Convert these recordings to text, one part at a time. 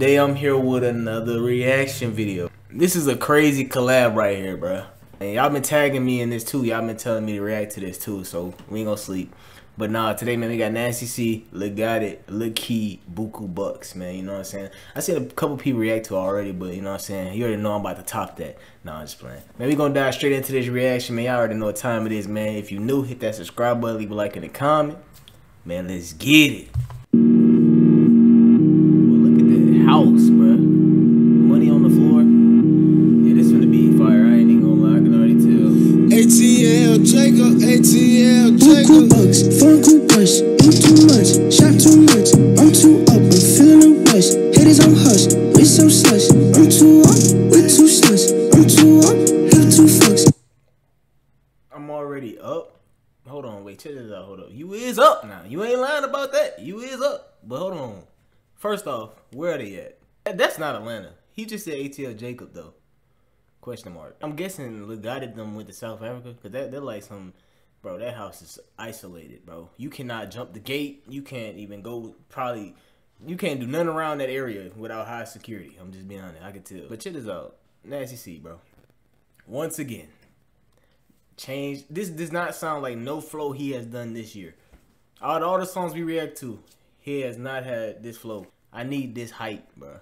Today I'm here with another reaction video. This is a crazy collab right here, bro. And y'all been tagging me in this too. Y'all been telling me to react to this too, so we ain't gonna sleep. But nah, today, man, we got Nasty C, Lil Gotit Lil Keed, Bookoo Bucks, man. You know what I'm saying? I seen a couple people react to already, but you know what I'm saying? You already know I'm about to top that. Nah, I'm just playing. Man, we gonna dive straight into this reaction, man. Y'all already know what time it is, man. If you new, hit that subscribe button, leave a like in the comment. Man, let's get it. ATL, Bookoo bucks, Funko bush, eat too much, shot too much. I'm too up, I'm feeling a rush. Haters on hush, we so slush. I'm too up, we too slush. I'm too up, hip too fucks. I'm already up. Hold on, wait, check this out. Hold up. You is up now. You ain't lying about that. You is up. But hold on. First off, where are they at? That's not Atlanta. He just said ATL Jacob though. Question mark. I'm guessing Lil Gotit them went to South Africa because that they're like some bro, that house is isolated, bro. You cannot jump the gate. You can't even go probably you can't do nothing around that area without high security. I'm just being honest. I can tell. But shit is out. Nasty C, bro. Once again. Change this does not sound like no flow he has done this year. Out all the songs we react to, he has not had this flow. I need this hype, bro.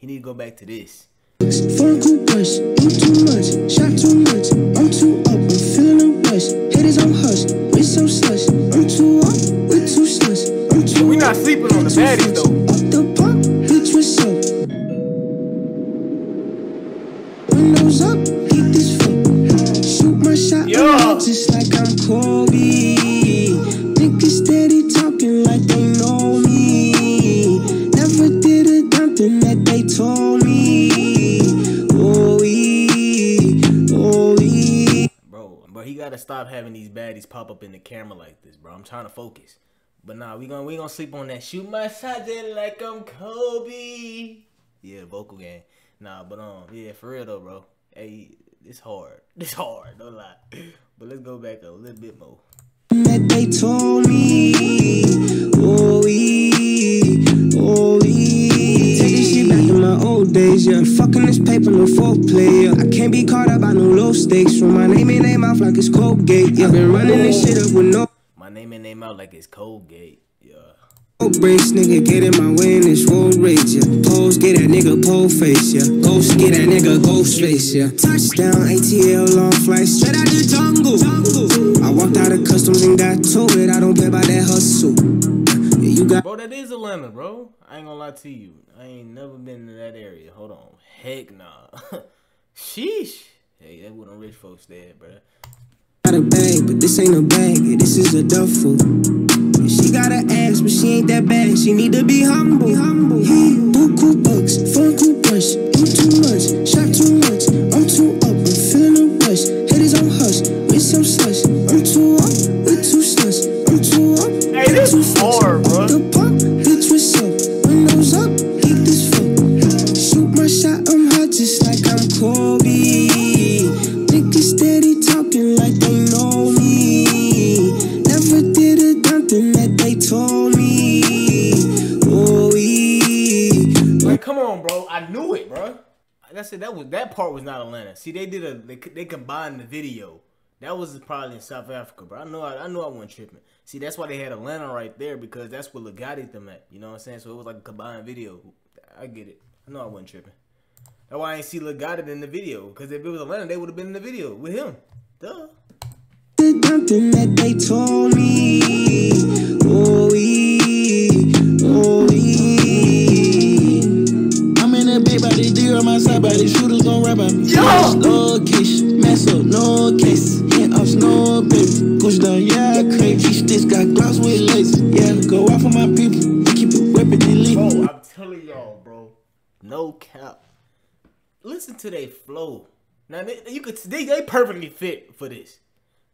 He need to go back to this. Funko brush, eat too much, shot too much. I'm too up, I'm feeling a rush. Haters on hush, we so slush. I'm too up, we too slush. I'm too We not sleeping on the baddies though. Up the pump, bitch, what's up? Windows up, keep this fuck. Shoot my shot, Yo. just like I'm Kobe. Gotta stop having these baddies pop up in the camera like this, bro. I'm trying to focus. But nah, we gonna we gonna sleep on that. Shoot my shot then like I'm Kobe. Yeah, vocal game. Nah, but um, yeah, for real though, bro. Hey, it's hard. It's hard, don't lie. But let's go back a little bit more. that they told me. Days, yeah. Fucking this paper, no foreplay, yeah. I can't be caught up by no low stakes. From my name in their mouth like it's Colgate, yeah. Been running this shit up with no. My name and name out like it's Colgate. Yeah. Brace, nigga, get in my way in this road rage, yeah. Pose, get that nigga pole face, yeah. Ghost, get that nigga ghost face, yeah. Touchdown, ATL, long flight, straight out the jungle. I walked out of customs and got to it. I don't play by that hustle. Yeah, you got Bro, that is Atlanta, bro. I ain't gonna lie to you. I ain't never been to that area. Hold on. Heck nah. Sheesh. Hey, that what them rich folks there, bro. got a bag, but this ain't a bag. Yeah, this is a duffel. She got an ass, but she ain't that bad. She need to be humble. humble. Yeah, bookoo bucks, funko brush, eat too much, shot too much. I'm too up, I'm feeling a rush. Haters on hush, we so slush. I'm too up, we too slush. I'm too up, Hey, this too is hard, Like I said, that was that part was not Atlanta. See, they did a they, they combined the video. That was probably in South Africa, but I know I, I knew I wasn't tripping. See, that's why they had Atlanta right there because that's where Lil Gotit them at. You know what I'm saying? So it was like a combined video. I get it. I know I wasn't tripping. That's why I ain't see Lil Gotit in the video. Because if it was Atlanta, they would have been in the video with him. Duh. something that they told me. Oh, we, body deer on my side, body shooters gon' rap on me. Yo! Location, mess up, no case. Hit off, no baby. Gucci down, yeah, I crave. G sticks got gloves with laces. Yeah, go out for my people. Keep it weapon delete. Bro, I'm telling y'all, bro. No cap. Listen to their flow. Now they, you could they, they perfectly fit for this.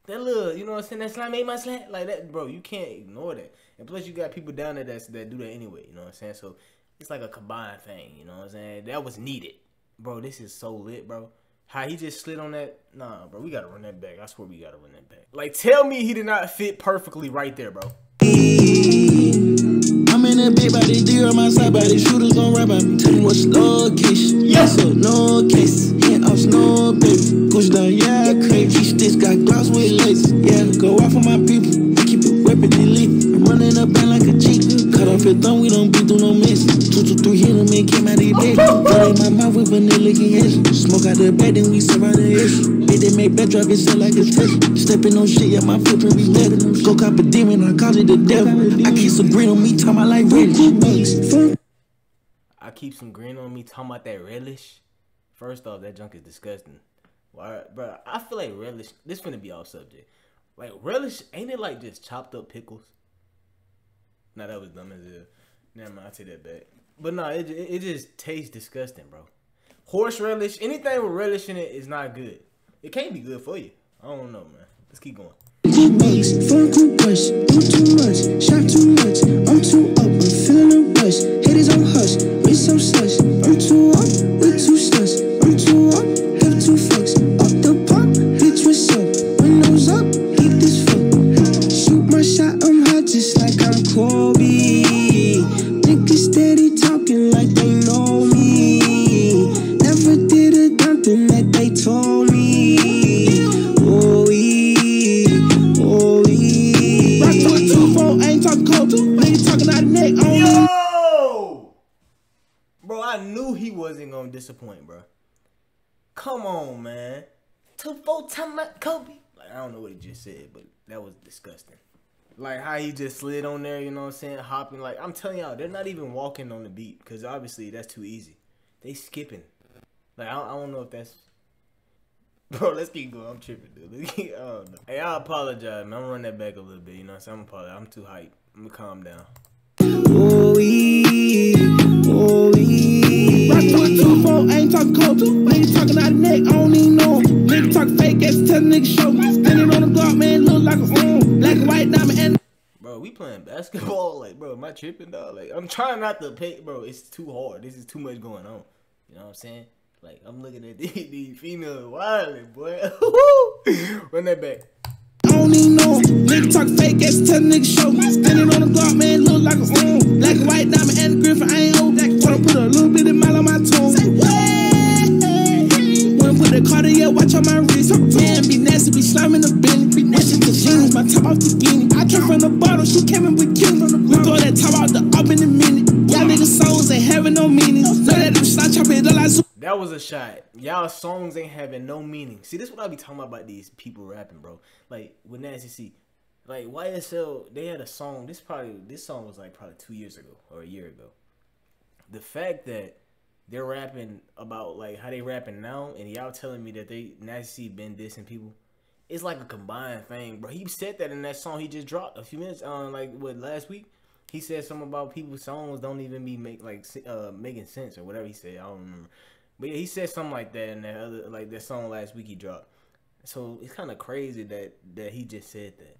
That little, you know what I'm saying? That slime made my slant like that, bro. You can't ignore that. And plus, you got people down there that's, that do that anyway. You know what I'm saying? So it's like a combined thing. You know what I'm saying? That was needed, bro. This is so lit, bro. How he just slid on that? Nah, bro. We gotta run that back. I swear we gotta run that back. Like, tell me he did not fit perfectly right there, bro. I'm in a big body, deer on my side body. Shooters gon' rap by me. Tell me what's location. Yes, up, no case. Hit off snow, baby. Gucci down, yeah, crazy. Sticks got gloss with laces. Yeah, go out for my people. I keep it weapon elite. I'm running up band like a G. Cut off your we don't beat through no miss. Two, two, three, hit him and came out of bed. Got in my mouth with vanilla and Smoke out the bed, then we surround the ish. Bitch, they make bad drive it like a test. Stepping on shit, yeah, my footprint be better. Go cop a demon, I call it the devil. I keep some green on me, time I like relish. I keep some green on me, talking about that relish. First off, that junk is disgusting. Why, bro? I feel like relish. This finna be off subject. Like relish, ain't it like just chopped up pickles? Nah, that was dumb as hell. Never mind, I take that back. But nah, it, it it just tastes disgusting, bro. Horse relish, anything with relish in it is not good. It can't be good for you. I don't know, man. Let's keep going. Bucks, phone cool push, do too much, shot too much. I'm too up, I'm feeling a rush. Haters on hush, with some slush. Talking out neck. Yo! Bro, I knew he wasn't gonna disappoint, bro. Come on, man. Two full time Kobe. Like I don't know what he just said, but that was disgusting. Like how he just slid on there, you know what I'm saying? Hopping like I'm telling y'all, they're not even walking on the beat because obviously that's too easy. They skipping. Like I don't, I don't know if that's. Bro, let's keep going. I'm tripping, dude. Keep- I don't know. Hey, I apologize, man. I'm gonna run that back a little bit. You know what I'm saying? I'm apologize. I'm too hype. I'm gonna calm down. Yeah, oh, yeah. Rock ain't cold talking out the neck, I don't even know. Nigga talk fake ass, tell show. Standing on the block, man, look like a black and white diamond and Bro, we playing basketball. Like, bro, am I tripping, dog? Like, I'm trying not to pay, bro. It's too hard. This is too much going on. You know what I'm saying? Like, I'm looking at these, these females wilding, boy. Run that back. Don't even know. him. Nigga talk fake ass, tell nigga show. Standing on the block, man, look like a um, black and white diamond and a Griffin, I ain't old. Wanna put a little bit of mile on my tongue. Wanna put the Cartier watch on my wrist. Yeah, be nasty, be slamming the bin. Be nasty to jeans, my top off the guinea. I came from the bottom, she came in with killing. We throw that top out was a shot. Y'all songs ain't having no meaning. See, this is what I be talking about, about these people rapping, bro. Like with Nasty C. Like YSL, they had a song. This probably this song was like probably two years ago or a year ago. The fact that they're rapping about like how they rapping now, and y'all telling me that they Nasty C been dissing people, it's like a combined thing, bro. He said that in that song he just dropped a few minutes on like what last week. He said something about people's songs don't even be make like uh making sense or whatever he said. I don't remember. But yeah, he said something like that in that other like that song last week he dropped. So it's kind of crazy that that he just said that.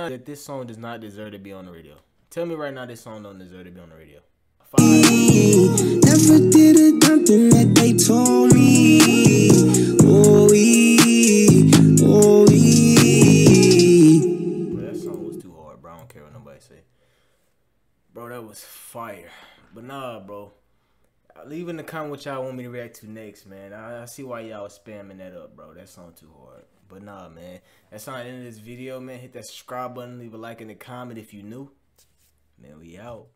Now that this song does not deserve to be on the radio. Tell me right now this song don't deserve to be on the radio. Five. Never did a damn thing that they told me. Oh, yeah, oh, yeah. Bro, that song was too hard, bro. I don't care what nobody say. Bro, that was fire. But nah, bro. Leave in the comment what y'all want me to react to next, man. I, I see why y'all spamming that up, bro. That song too hard. But nah, man. That's on the end of this video, man. Hit that subscribe button. Leave a like in the comment if you new. Man, we out.